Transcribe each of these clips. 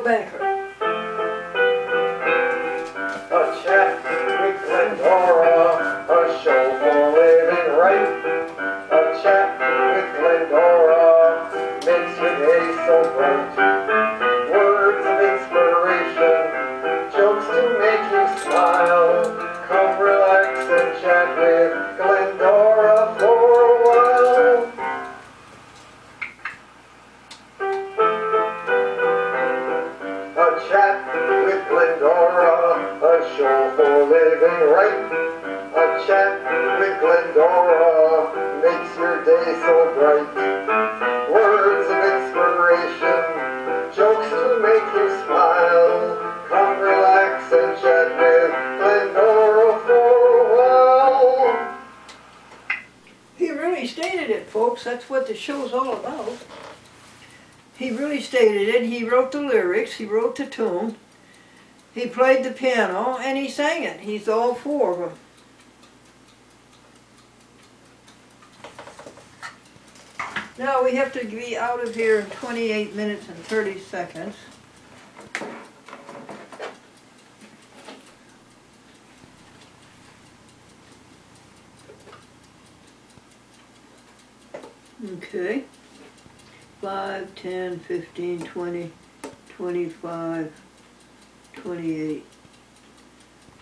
Banker. That's what the show's all about. He really stated it. He wrote the lyrics. He wrote the tune. He played the piano and he sang it. He's all four of them. Now we have to be out of here in 28 minutes and 30 seconds. Okay. 5, 10, 15, 20, 25, 28.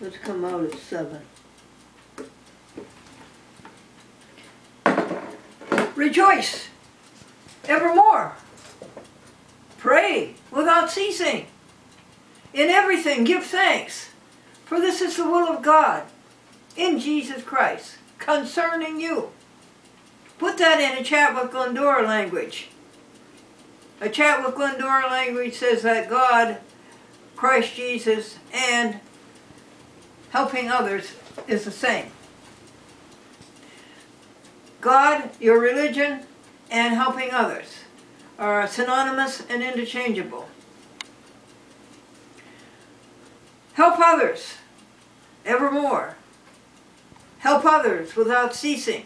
Let's come out at 7. Rejoice evermore. Pray without ceasing. In everything give thanks, for this is the will of God in Jesus Christ concerning you. Put that in a chat with Glendora language. A chat with Glendora language says that God, Christ Jesus, and helping others is the same. God, your religion, and helping others are synonymous and interchangeable. Help others evermore. Help others without ceasing.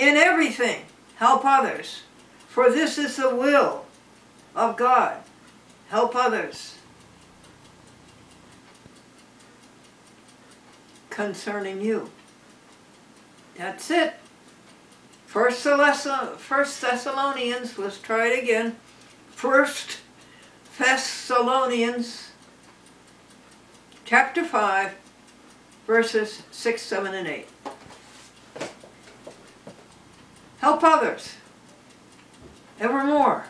In everything, help others. For this is the will of God. Help others. Concerning you. That's it. First, Thess- First Thessalonians, let's try it again. First Thessalonians chapter 5, verses 6, 7, and 8. Help others evermore.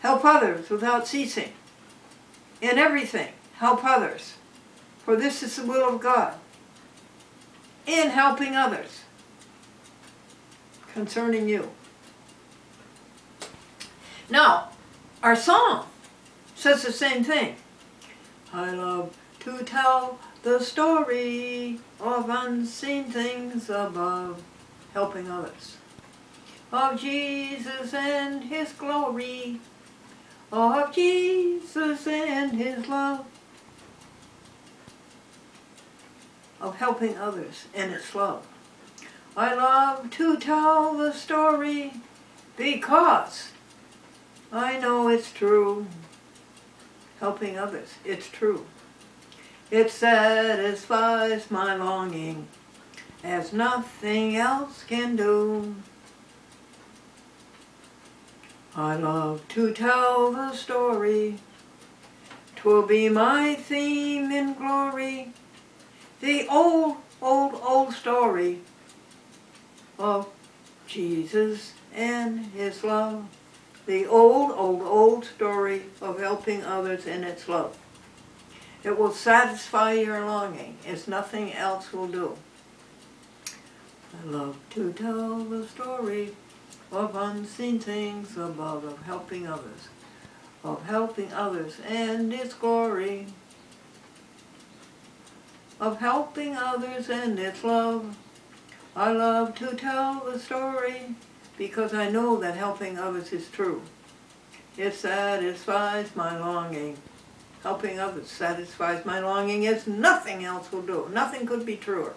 Help others without ceasing. In everything, help others. For this is the will of God. In helping others concerning you. Now, our song says the same thing. I love to tell the story of unseen things above, helping others. Of Jesus and His glory, of Jesus and His love, of helping others and its love. I love to tell the story because I know it's true. Helping others, it's true. It satisfies my longing as nothing else can do. I love to tell the story. 'Twill be my theme in glory. The old, old, old story of Jesus and his love. The old, old, old story of helping others in its love. It will satisfy your longing as nothing else will do. I love to tell the story of unseen things above, of helping others, of helping others and its glory, of helping others and its love. I love to tell the story because I know that helping others is true. It satisfies my longing. Helping others satisfies my longing as nothing else will do. Nothing could be truer.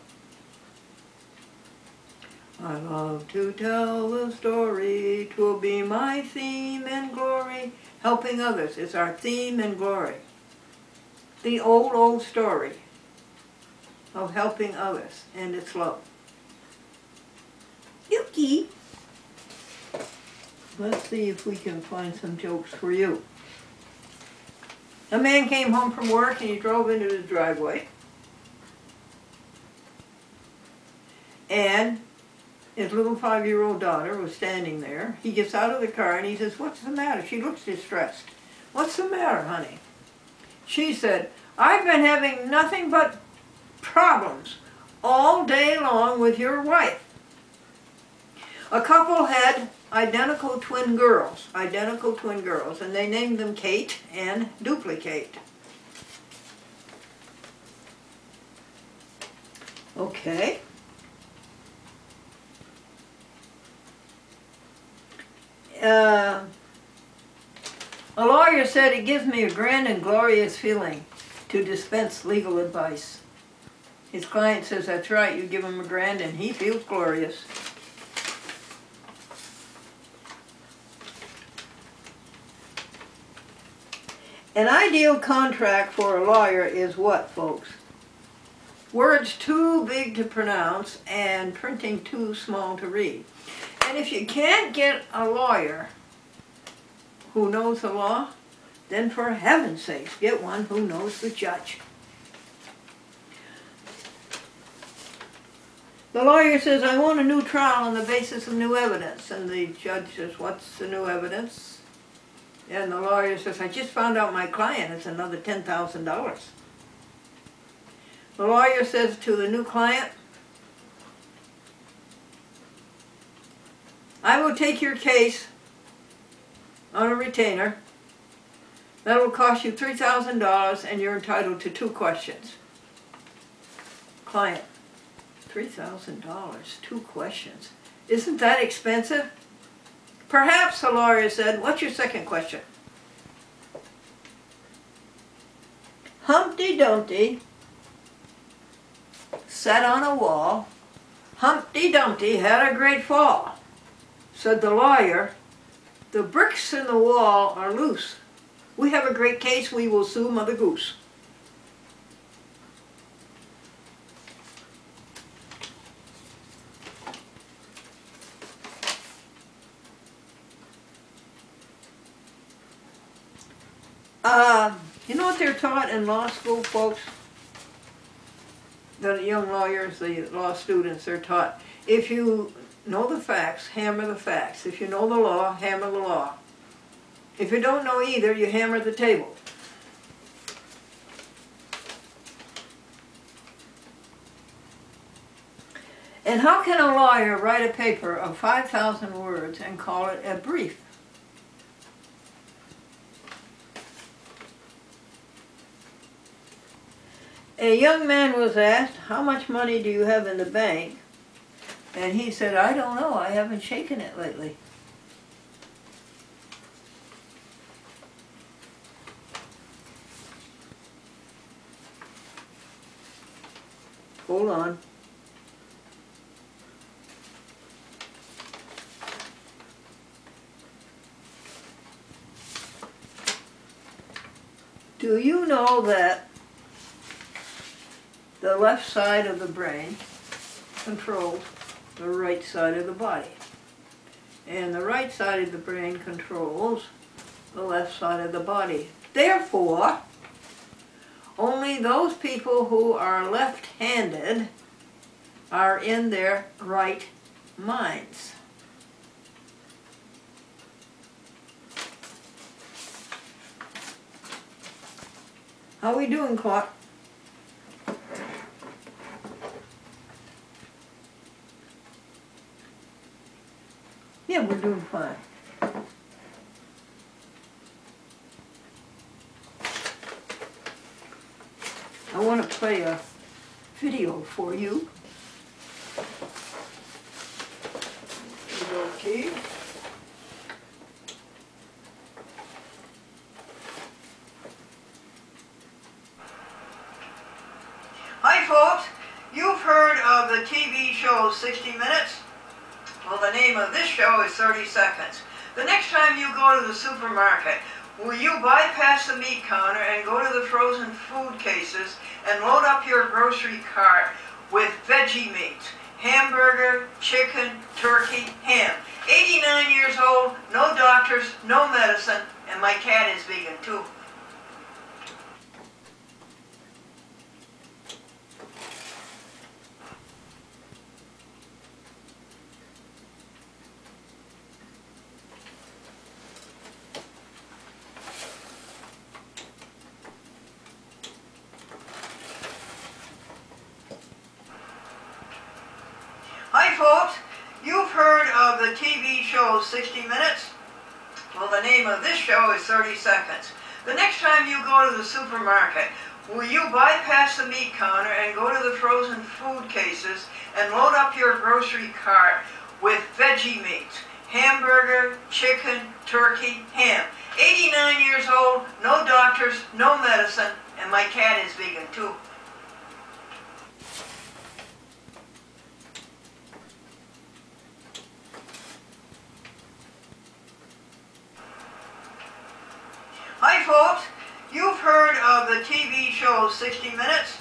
I love to tell the story, twill be my theme and glory. Helping others is our theme and glory. The old, old story of helping others and its love. Yuki! Let's see if we can find some jokes for you. A man came home from work and he drove into his driveway. And his little five-year-old daughter was standing there. He gets out of the car and he says, what's the matter? She looks distressed. What's the matter, honey? She said, I've been having nothing but problems all day long with your wife. A couple had identical twin girls, identical twin girls, and they named them Kate and Duplicate. Okay. Uh, a lawyer said it gives me a grand and glorious feeling to dispense legal advice. His client says, that's right, you give him a grand and he feels glorious. An ideal contract for a lawyer is what, folks? Words too big to pronounce and printing too small to read. And if you can't get a lawyer who knows the law, then for heaven's sake, get one who knows the judge. The lawyer says, I want a new trial on the basis of new evidence. And the judge says, what's the new evidence? And the lawyer says, I just found out my client is another $10,000. The lawyer says to the new client, I will take your case on a retainer. That will cost you $3,000 and you're entitled to two questions. Client, $3,000, two questions. Isn't that expensive? Perhaps, the lawyer said, what's your second question? Humpty Dumpty sat on a wall. Humpty Dumpty had a great fall. Said the lawyer, the bricks in the wall are loose. We have a great case, we will sue Mother Goose. Uh, you know what they're taught in law school, folks? The young lawyers, the law students, they're taught, if you know the facts, hammer the facts. If you know the law, hammer the law. If you don't know either, you hammer the table. And how can a lawyer write a paper of 5,000 words and call it a brief? A young man was asked, how much money do you have in the bank? And he said, I don't know, I haven't shaken it lately. Hold on. Do you know that the left side of the brain controls the right side of the body. And the right side of the brain controls the left side of the body. Therefore, only those people who are left-handed are in their right minds. How are we doing, Clark? We're doing fine. I want to play a video for you. Okay? Hi folks, you've heard of the TV show 60 Minutes? Well, the name of this show is 30 Seconds. The next time you go to the supermarket, will you bypass the meat counter and go to the frozen food cases and load up your grocery cart with veggie meats? Hamburger, chicken, turkey, ham. 89 years old, no doctors, no medicine, and my cat is vegan too. Hi folks, you've heard of the TV show 60 Minutes? Well, the name of this show is 30 Seconds. The next time you go to the supermarket, will you bypass the meat counter and go to the frozen food cases and load up your grocery cart with veggie meats? Hamburger, chicken, turkey, ham. 89 years old, no doctors, no medicine, and my cat is vegan too. Hi folks, you've heard of the TV show 60 Minutes?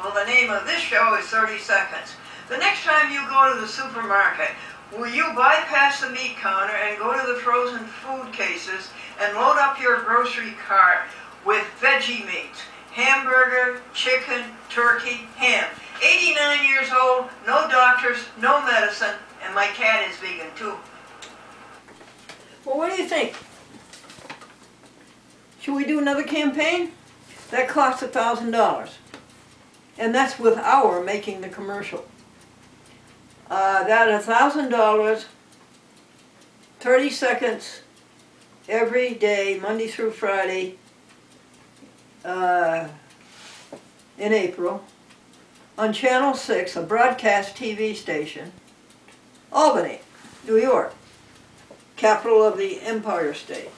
Well, the name of this show is 30 Seconds. The next time you go to the supermarket, will you bypass the meat counter and go to the frozen food cases and load up your grocery cart with veggie meats? Hamburger, chicken, turkey, ham. 89 years old, no doctors, no medicine, and my cat is vegan too. Well, what do you think? Should we do another campaign? That costs a thousand dollars. And that's with our making the commercial. Uh, that a thousand dollars, thirty seconds, every day, Monday through Friday, uh, in April, on Channel Six, a broadcast TV station, Albany, New York, capital of the Empire State.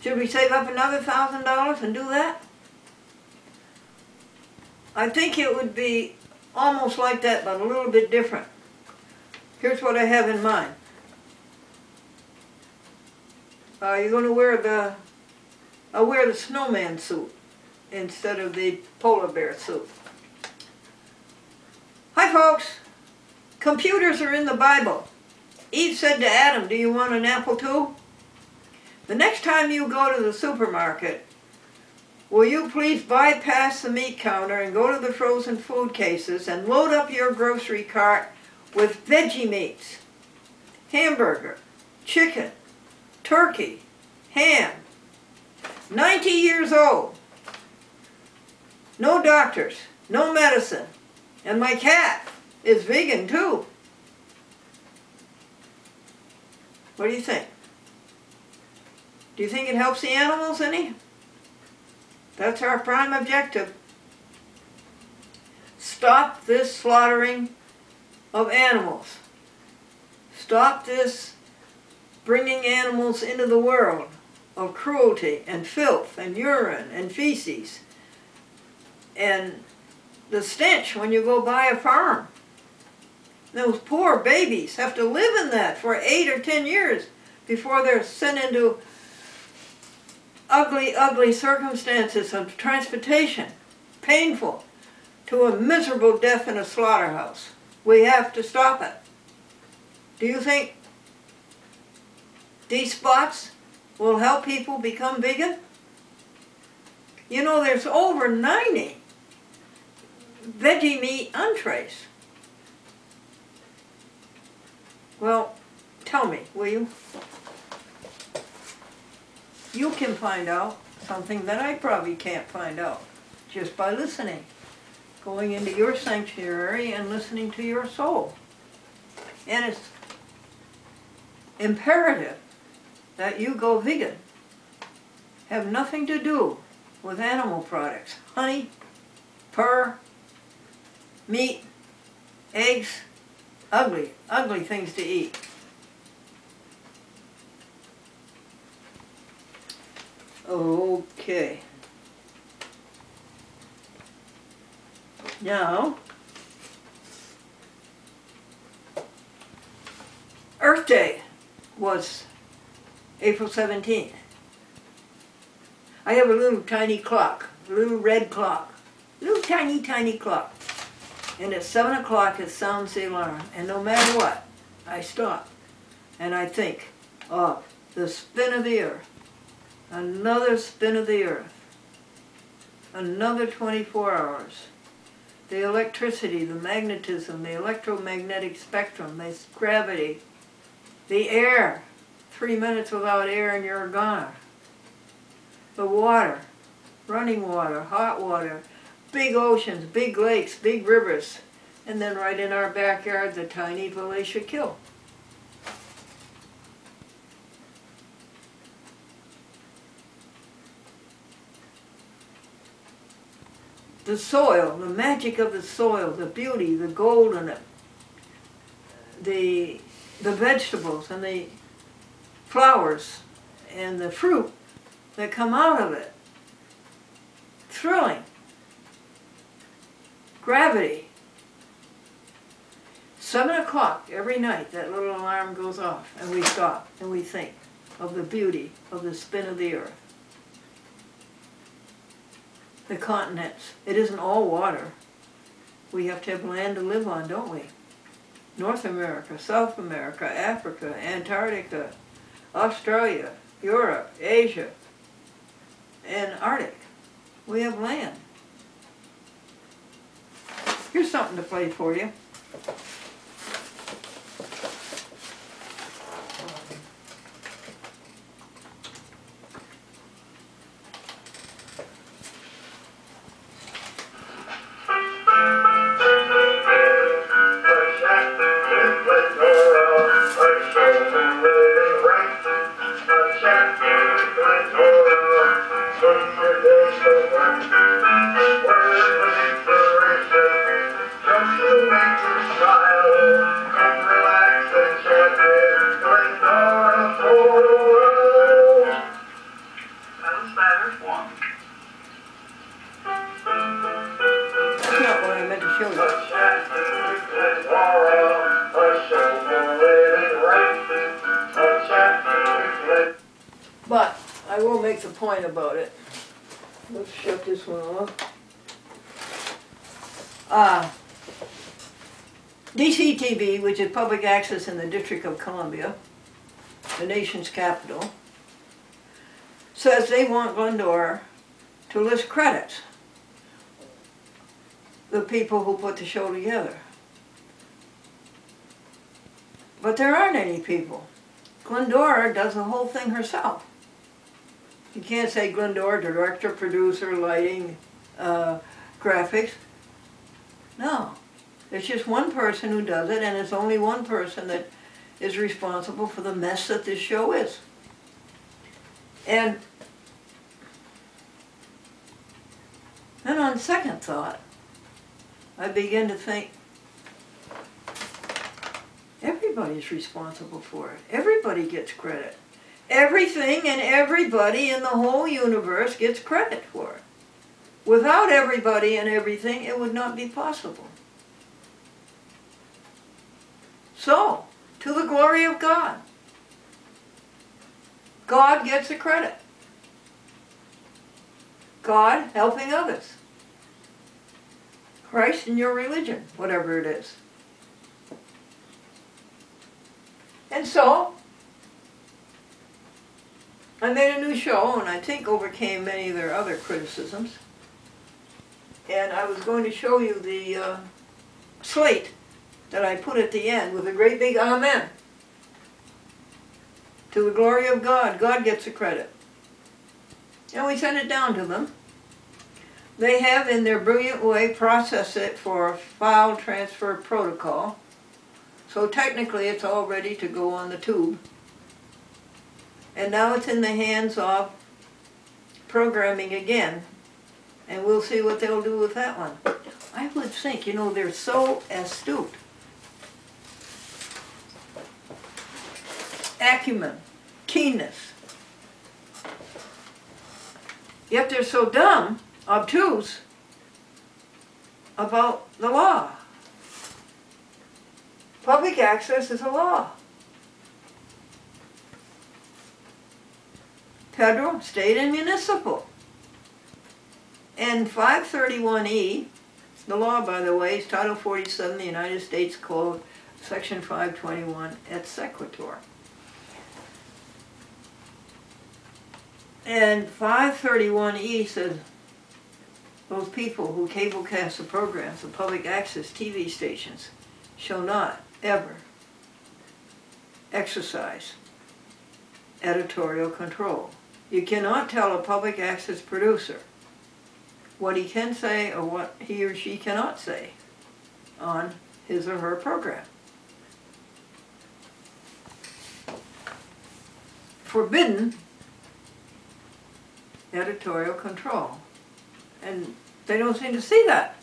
Should we save up another thousand dollars and do that? I think it would be almost like that, but a little bit different. Here's what I have in mind. Uh, you're going to wear the, I'll wear the snowman suit instead of the polar bear suit. Hi folks, computers are in the Bible. Eve said to Adam, do you want an apple too? The next time you go to the supermarket, will you please bypass the meat counter and go to the frozen food cases and load up your grocery cart with veggie meats? Hamburger, chicken, turkey, ham. 90 years old. No doctors, no medicine. And my cat is vegan too. What do you think? Do you think it helps the animals any? That's our prime objective. Stop this slaughtering of animals. Stop this bringing animals into the world of cruelty and filth and urine and feces and the stench when you go by a farm. Those poor babies have to live in that for eight or ten years before they're sent into ugly, ugly circumstances of transportation, painful, to a miserable death in a slaughterhouse. We have to stop it. Do you think these spots will help people become vegan? You know, there's over 90 veggie meat entrees. Well, tell me, will you? You can find out something that I probably can't find out just by listening. Going into your sanctuary and listening to your soul. And it's imperative that you go vegan. Have nothing to do with animal products. Honey, fur, meat, eggs, ugly, ugly things to eat. Okay. Now, Earth Day was April 17th. I have a little tiny clock, a little red clock, little tiny, tiny clock. And at 7 o'clock it sounds the alarm. And no matter what, I stop and I think of the spin of the earth, another spin of the earth, another 24 hours. The electricity, the magnetism, the electromagnetic spectrum, the gravity, the air, three minutes without air and you're gone. The water, running water, hot water, big oceans, big lakes, big rivers, and then right in our backyard, the tiny Valatie Kill. The soil, the magic of the soil, the beauty, the gold in it, the, the vegetables and the flowers and the fruit that come out of it. Thrilling. Gravity. Seven o'clock every night that little alarm goes off and we stop and we think of the beauty of the spin of the earth. The continents. It isn't all water. We have to have land to live on, don't we? North America, South America, Africa, Antarctica, Australia, Europe, Asia, and Arctic. We have land. Here's something to play for you. Which is public access in the District of Columbia, the nation's capital, says they want Glendora to list credits. The people who put the show together. But there aren't any people. Glendora does the whole thing herself. You can't say Glendora, director, producer, lighting, uh, graphics. No. It's just one person who does it, and it's only one person that is responsible for the mess that this show is. And then on second thought, I begin to think, everybody's responsible for it. Everybody gets credit. Everything and everybody in the whole universe gets credit for it. Without everybody and everything, it would not be possible. So, to the glory of God, God gets the credit. God helping others. Christ in your religion, whatever it is. And so, I made a new show and I think overcame many of their other criticisms. And I was going to show you the uh, slate that I put at the end with a great big Amen. To the glory of God, God gets the credit. And we send it down to them. They have, in their brilliant way, processed it for a file transfer protocol. So technically, it's all ready to go on the tube. And now it's in the hands of programming again. And we'll see what they'll do with that one. I would think, you know, they're so astute. Acumen, keenness. Yet they're so dumb, obtuse about the law. Public access is a law. Federal, state, and municipal. And 531E, the law, by the way, is Title 47 the United States Code, Section 521 et sequitur. And 531E says those people who cablecast the programs of public access TV stations shall not ever exercise editorial control. You cannot tell a public access producer what he can say or what he or she cannot say on his or her program. Forbidden editorial control. And they don't seem to see that.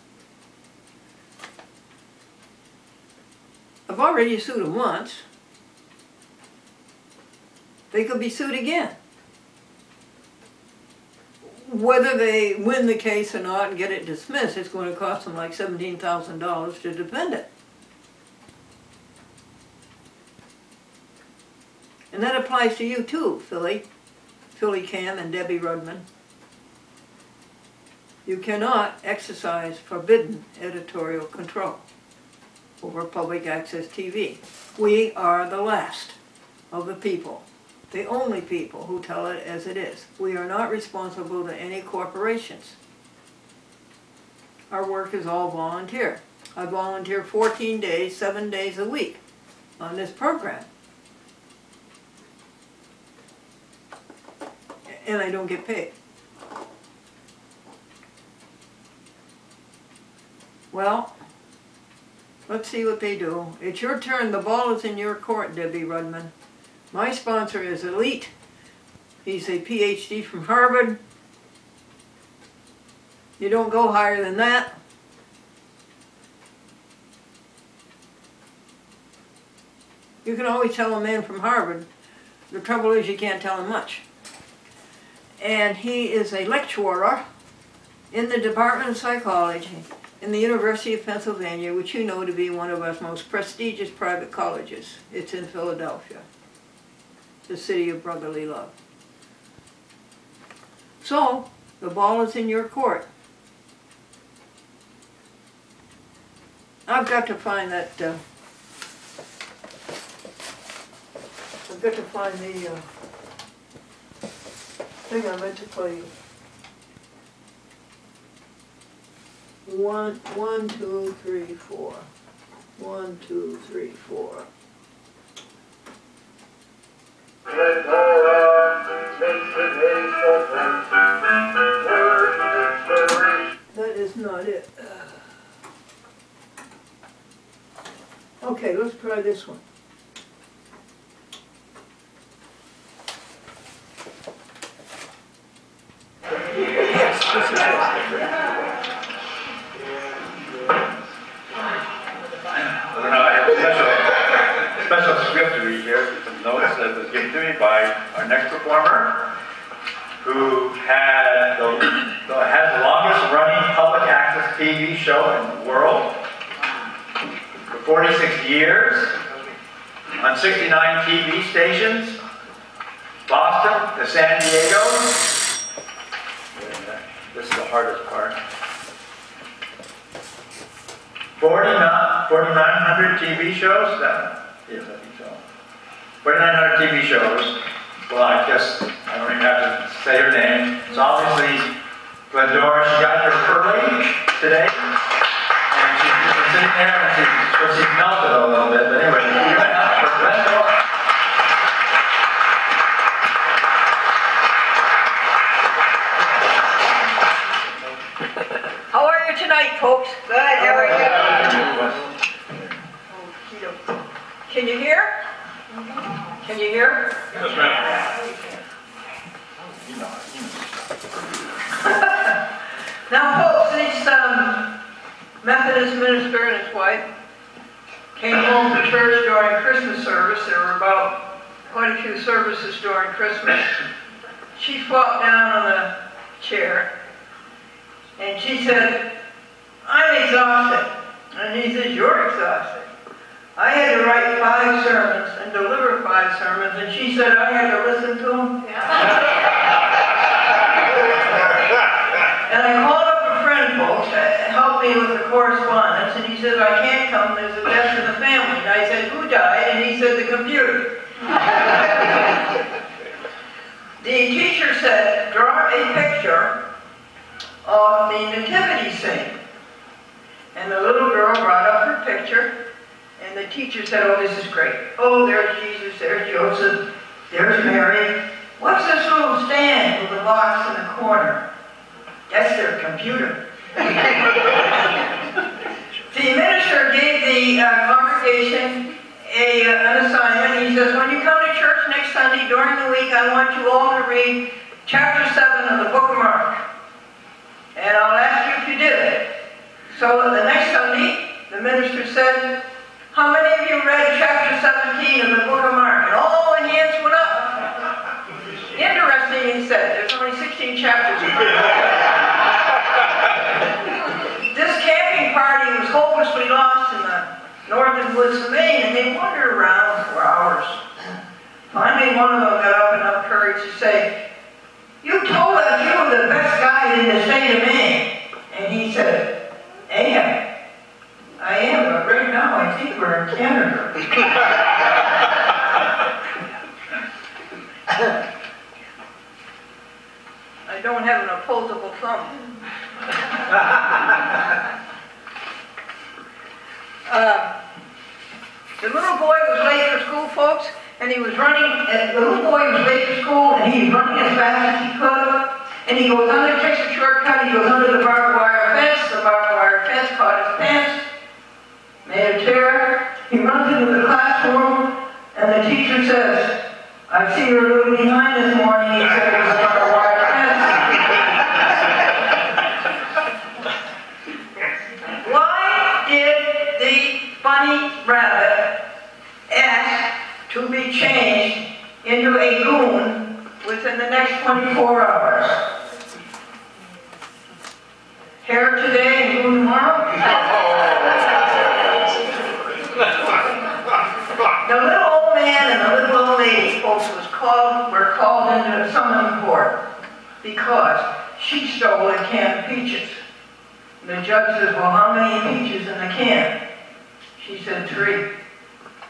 I've already sued them once. They could be sued again. Whether they win the case or not and get it dismissed, it's going to cost them like $17,000 to defend it. And that applies to you too, Philly. Philly Cam and Debbie Rudman. You cannot exercise forbidden editorial control over public access TV. We are the last of the people, the only people who tell it as it is. We are not responsible to any corporations. Our work is all volunteer. I volunteer 14 days, seven days a week on this program. And I don't get paid. Well, let's see what they do. It's your turn. The ball is in your court, Debbie Rudman. My sponsor is Elite. He's a PhD from Harvard. You don't go higher than that. You can always tell a man from Harvard. The trouble is you can't tell him much. And he is a lecturer in the Department of Psychology in the University of Pennsylvania, which you know to be one of our most prestigious private colleges. It's in Philadelphia, the city of brotherly love. So, the ball is in your court. I've got to find that, uh, I've got to find the uh, thing I meant to play you. One, one, two, three, four. One, two, three, four. Glendora makes it hateful Word dictionary. That is not it. Okay, let's try this one. Yes, this special script to read here, some notes that was given to me by our next performer, who had the, the- has the longest running public access TV show in the world for 46 years on 69 TV stations, Boston to San Diego. Is hardest part. 49 4,900 TV shows, that, yes, I think so. 4,900 TV shows, well, I guess, I don't even have to say her name. It's obviously Glendora, she got here early today, and she's been sitting there, and she's melted a little bit, but anyway, give it up for Glendora. Good, there we go. Can you hear? Can you hear? That's right. You know, you know. Now, folks, this um, Methodist minister and his wife came home to church during Christmas service. There were about quite a few services during Christmas. She flopped down on the chair and she said, I'm exhausted. And he says, You're exhausted. I had to write five sermons and deliver five sermons, and she said I had to listen to them. And I called up a friend, folks, to help me with the correspondence, and he says, I can't come, there's a death in the family. And I said, who died? And he said, the computer. the teacher said, draw a picture of the nativity scene. And the little girl brought up her picture, and the teacher said, oh, this is great. Oh, there's Jesus, there's Joseph, there's Mary. What's this little stand with the box in the corner? That's their computer. the minister gave the uh, congregation a, uh, an assignment. He says, when you come to church next Sunday during the week, I want you all to read chapter 7 of the book of Mark. And I'll ask you if you did it. So uh, the next Sunday, the minister said, how many of you read chapter 17 of the book of Mark? And all the hands went up. Interesting, he said, there's only 16 chapters in the book. This camping party was hopelessly lost in the northern woods of Maine, and they wandered around for hours. Finally, one of them got up enough courage to say, You told us you were the best guide in the state of Maine. And he said, Am. I am, but right now I think we're in Canada. I don't have an opposable thumb. Uh, the little boy was late for school, folks, and he was running, the little boy was late for school, and he was running as fast as he could, and he goes under, takes a shortcut, he goes under the barbed wire fence, the barbed wire fence caught his pants, made a tear, he runs into the classroom, and the teacher says, I see you're a little behind this morning, he said, it was a barbed wire fence. Why did the bunny rabbit ask to be changed into a goon within the next 24 hours? Hair today and goon tomorrow? The little old man and the little old lady, folks, was called, were called into summons court because she stole a can of peaches. And the judge says, well, how many peaches in the can? She said, three.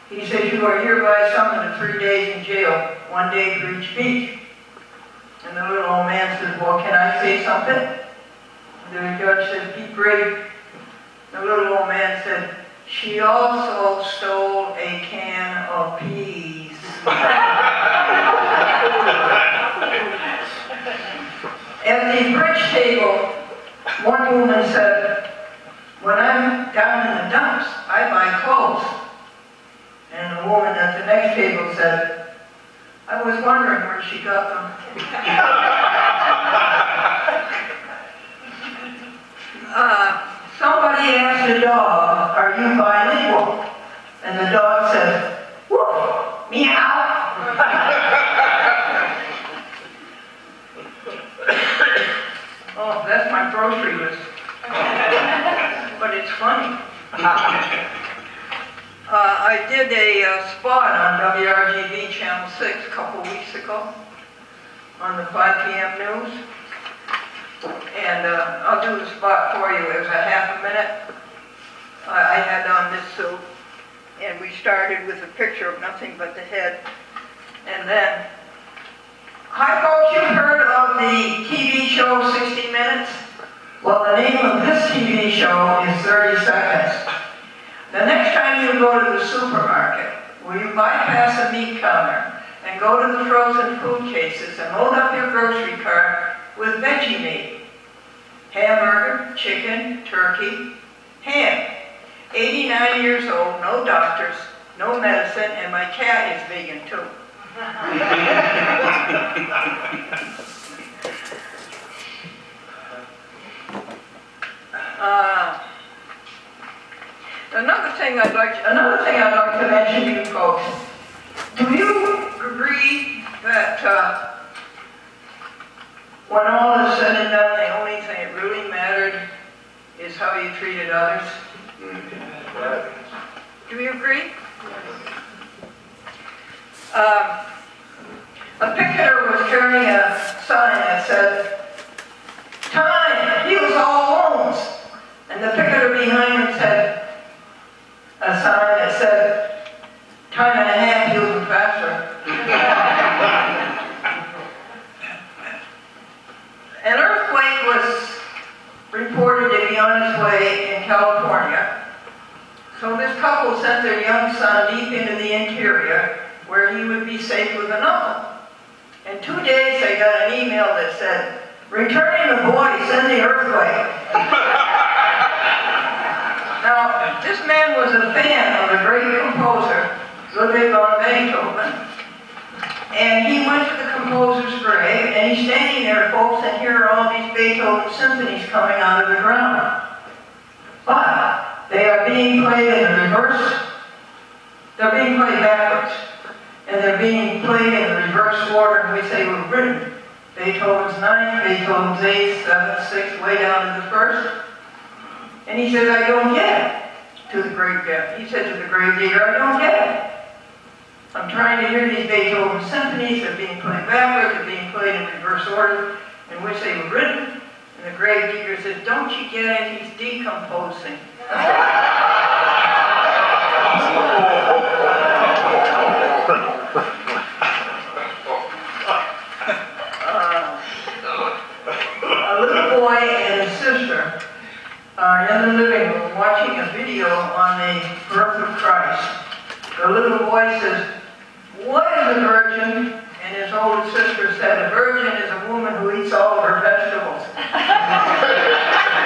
He said, you are hereby summoned to three days in jail, one day for each peach. And the little old man says, well, can I say something? The judge said, be brave. The little old man said, she also stole a can of peas. At the bridge table, one woman said, when I'm down in the dumps, I buy clothes. And the woman at the next table said, I was wondering where she got them. uh, somebody asked the dog, are you bilingual? And the dog said, woof, meow. oh, that's my grocery list. but it's funny. Uh, I did a uh, spot on WRGB Channel 6 a couple weeks ago on the 5 p.m. news. And uh, I'll do the spot for you. It was a half a minute. I I had on this suit, and we started with a picture of nothing but the head. And then, hi folks, you've heard of the TV show 60 Minutes? Well, the name of this TV show is 30 Seconds. The next time you go to the supermarket, will you bypass a meat counter and go to the frozen food cases and load up your grocery cart with veggie meat, hamburger, chicken, turkey, Ham, 89 years old, no doctors, no medicine, and my cat is vegan too. Uh, Another thing I'd like, another thing I'd like to mention to you folks. Do you agree that, uh, when all is said and done, the only thing that really mattered is how you treated others? Do you agree? Um, a picketer was carrying a sign that said, "Time heals all wounds," and the picketer behind him said, a sign that said, "Time and a half heals them faster." An earthquake was reported to be on its way in California. So this couple sent their young son deep into the interior where he would be safe with an uncle. In two days, they got an email that said, returning the boy, send the earthquake. now, this man was a fan of the great composer, Ludwig van Beethoven. And he went to the composer's grave, and he's standing there, folks, and here are all these Beethoven symphonies coming out of the ground. But they are being played in reverse. They're being played backwards. And they're being played in reverse order in which they were written. Beethoven's ninth, Beethoven's eighth, seventh, sixth, way down to the first. And he says, I don't get it. To the digger. He said to the grave digger, I don't get it. I'm trying to hear these Beethoven symphonies, they're being played backwards, they're being played in reverse order in which they were written. And the grave digger says, don't you get it? He's decomposing. A little boy and his sister are in the living room watching a video on the birth of Christ. The little boy says, what is a virgin? And his older sister said, a virgin is a woman who eats all of her vegetables.